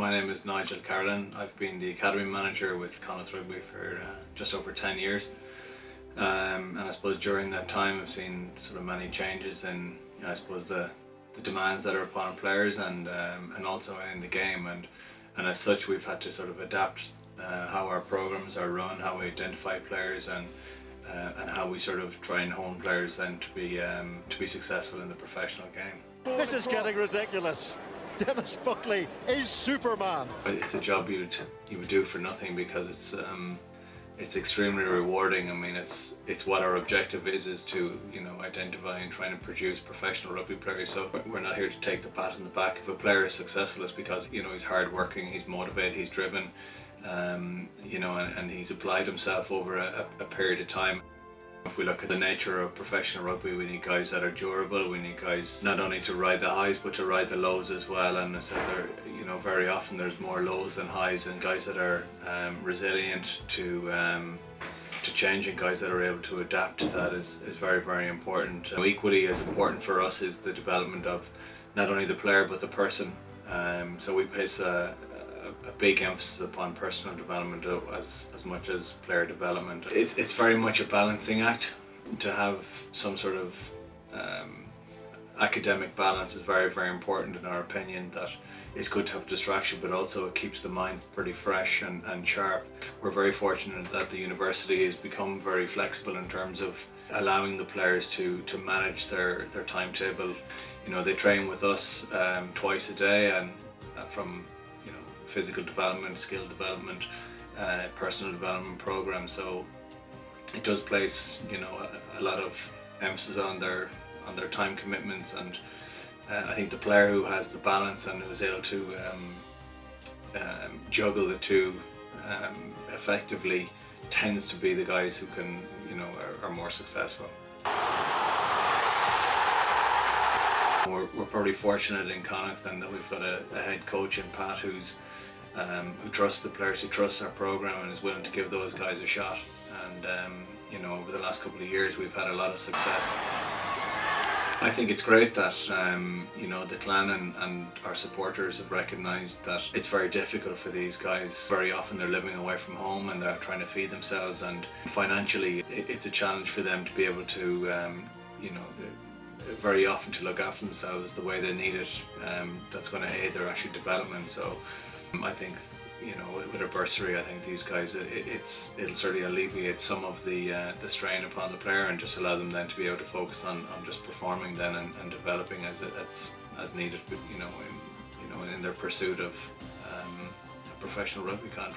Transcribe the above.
My name is Nigel Carolan. I've been the Academy Manager with Connacht Rugby for uh, just over 10 years. Um, and I suppose during that time I've seen sort of many changes in, you know, I suppose, the, the demands that are upon players and, um, and also in the game. And, and as such we've had to sort of adapt uh, how our programs are run, how we identify players and uh, and how we sort of try and hone players then to be um, to be successful in the professional game. This is getting ridiculous. Denis Buckley is Superman. It's a job you'd you would do for nothing because it's um, it's extremely rewarding. I mean, it's it's what our objective is is to you know identify and try and produce professional rugby players. So we're not here to take the pat on the back. If a player is successful, it's because you know he's hardworking, he's motivated, he's driven, um, you know, and, and, he's applied himself over a, a period of time. If we look at the nature of professional rugby, we need guys that are durable. We need guys not only to ride the highs, but to ride the lows as well. And I said, there, you know, very often there's more lows than highs, and guys that are um, resilient to um, to changing, guys that are able to adapt to that is, is very, very important. equally as important for us is the development of not only the player but the person. Um, so we place a, a big emphasis upon personal development as, as much as player development. It's, it's very much a balancing act to have some sort of um, academic balance is very very important in our opinion that it's good to have distraction but also it keeps the mind pretty fresh and, and sharp. We're very fortunate that the university has become very flexible in terms of allowing the players to, to manage their, their timetable. You know, they train with us um, twice a day and uh, from physical development, skill development, uh, personal development program. So it does place, you know, a, a, lot of emphasis on their on their time commitments, and uh, I think the player who has the balance and who is able to um, um, juggle the two um, effectively tends to be the guys who can, you know, are, are more successful. We're, we're, probably fortunate in Connacht and that we've got a, a head coach in Pat who's um, who trusts the players, who trusts our program, and is willing to give those guys a shot. And um, you know, over the last couple of years, we've had a lot of success. I think it's great that um, you know the clan and, and our supporters have recognised that it's very difficult for these guys. Very often they're living away from home and they're trying to feed themselves, and financially it's a challenge for them to be able to, um, you know, very often to look after themselves the way they need it. Um, that's going to aid their actual development. So I think you know with a bursary, I think these guys it, it's it'll certainly alleviate some of the uh, the strain upon the player and just allow them then to be able to focus on, on just performing then and, and developing as as as needed. You know, in, you know in their pursuit of um, a professional rugby contract.